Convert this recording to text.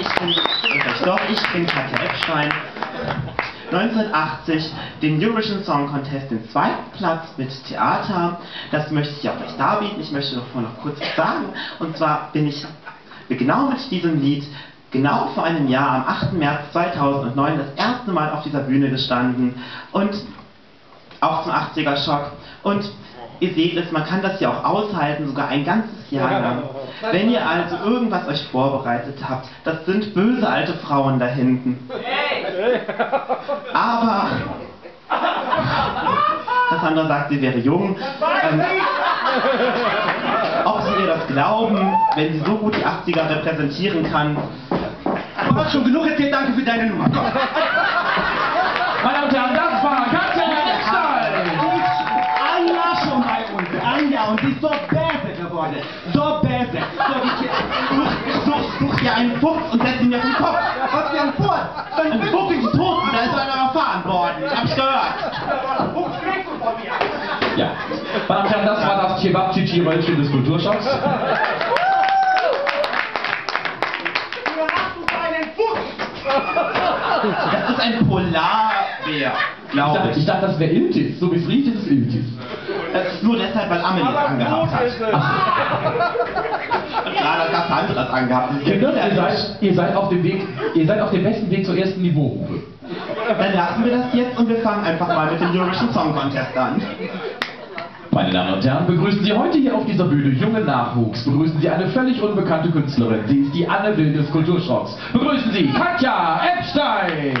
ich bin, doch, ich bin Katja Epstein. 1980 den Eurovision Song Contest den zweiten Platz mit Theater. Das möchte ich auch gleich darbieten. Ich möchte vorher noch kurz sagen. Und zwar bin ich genau mit diesem Lied genau vor einem Jahr, am 8. März 2009, das erste Mal auf dieser Bühne gestanden und auch zum 80er-Schock. Und ihr seht es, man kann das ja auch aushalten, sogar ein ganzes Jahr lang. Wenn ihr also irgendwas euch vorbereitet habt, das sind böse alte Frauen da hinten. Aber Cassandra sagt, sie wäre jung. Ähm, ob sie ihr das glauben, wenn sie so gut die 80er repräsentieren kann. Du hast schon genug erzählt, danke für deine Nummer. Meine Damen und Herren, das war geworden. So bäse. So, die Such, such, dir einen Fuchs und setz ihn mir auf den Kopf. Was für ein. Dann Ein Fuchs ist tot, da ist einer überfahren worden. Ich gehört. Ja, meine Damen und das war das Chebab-Chichi-Röllchen des Kulturschocks. Das ist ein Polarbär, Ich glaube dachte, ich. ich dachte, das wäre Iltis. So wie es riecht, ist es Iltis. Das nur deshalb, weil Amelie es angehabt hat. Und gerade Cassandra es angehabt hat. Kinder, ihr seid, ihr seid auf dem Weg, ihr seid auf dem besten Weg zur ersten Niveaurufe. Dann lassen wir das jetzt und wir fangen einfach mal mit dem Eurovision Song Contest an. Meine Damen und Herren, begrüßen Sie heute hier auf dieser Bühne jungen Nachwuchs. Begrüßen Sie eine völlig unbekannte Künstlerin. Sie ist die Anne Will des Kulturschocks. Begrüßen Sie Katja Epstein!